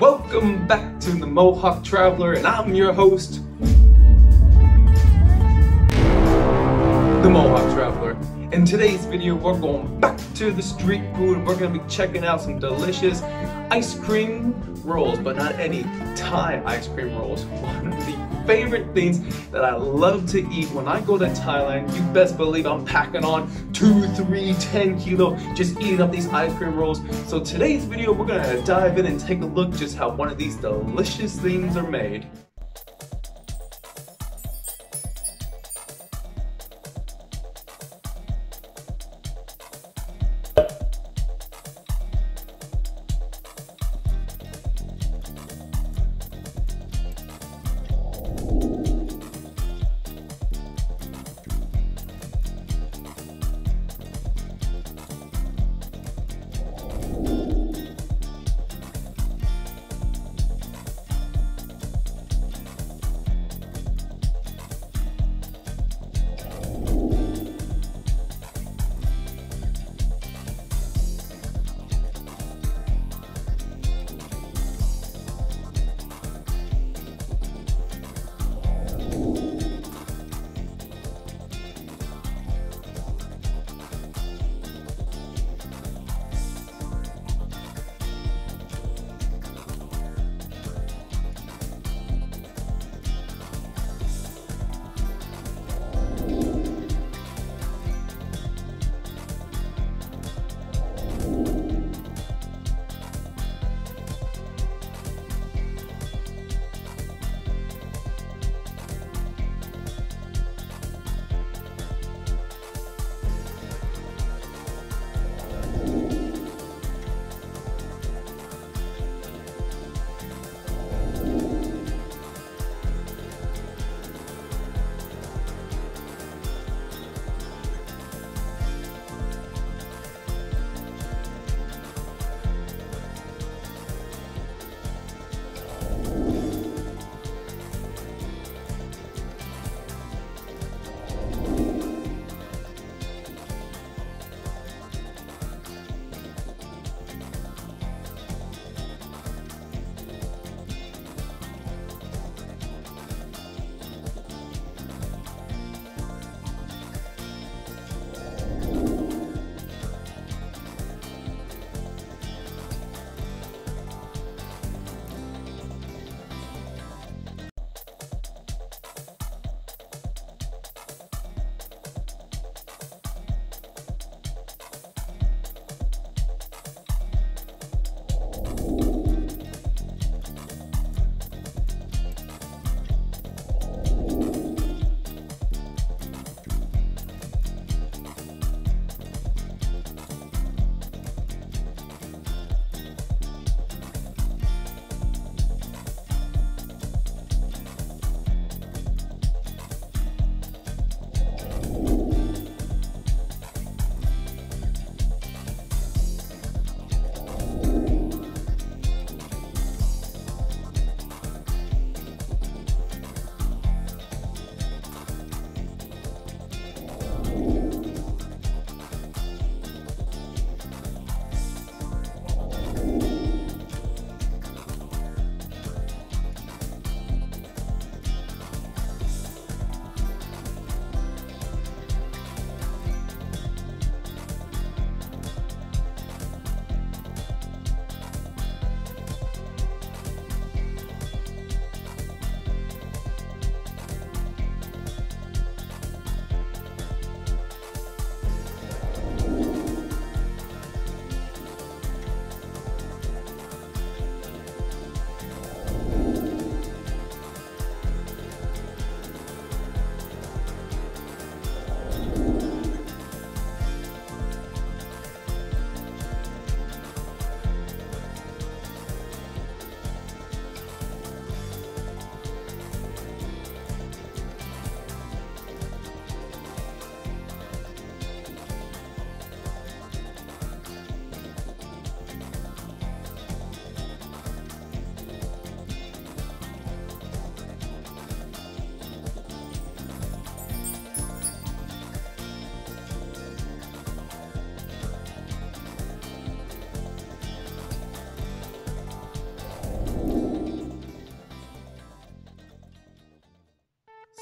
Welcome back to the Mohawk Traveler, and I'm your host, the Mohawk Traveler. In today's video, we're going back to the street food. We're gonna be checking out some delicious ice cream rolls, but not any Thai ice cream rolls. One of the favorite things that I love to eat when I go to Thailand. You best believe I'm packing on two, three, 10 kilo, just eating up these ice cream rolls. So today's video, we're gonna dive in and take a look just how one of these delicious things are made.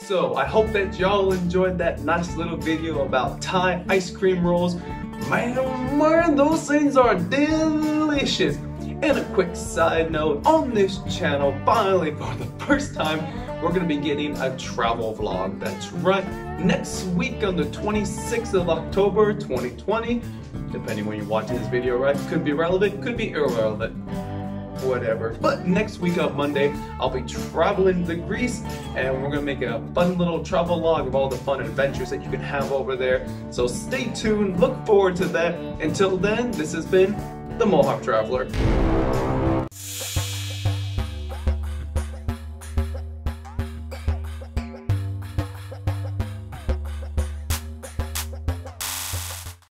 So I hope that y'all enjoyed that nice little video about Thai ice cream rolls. Man, man, those things are delicious. And a quick side note, on this channel, finally for the first time, we're gonna be getting a travel vlog. That's right, next week on the 26th of October 2020, depending when you're watching this video, right? Could be relevant, could be irrelevant whatever. But next week on Monday, I'll be traveling to Greece and we're gonna make a fun little travel log of all the fun adventures that you can have over there. So stay tuned, look forward to that. Until then, this has been the Mohawk Traveler.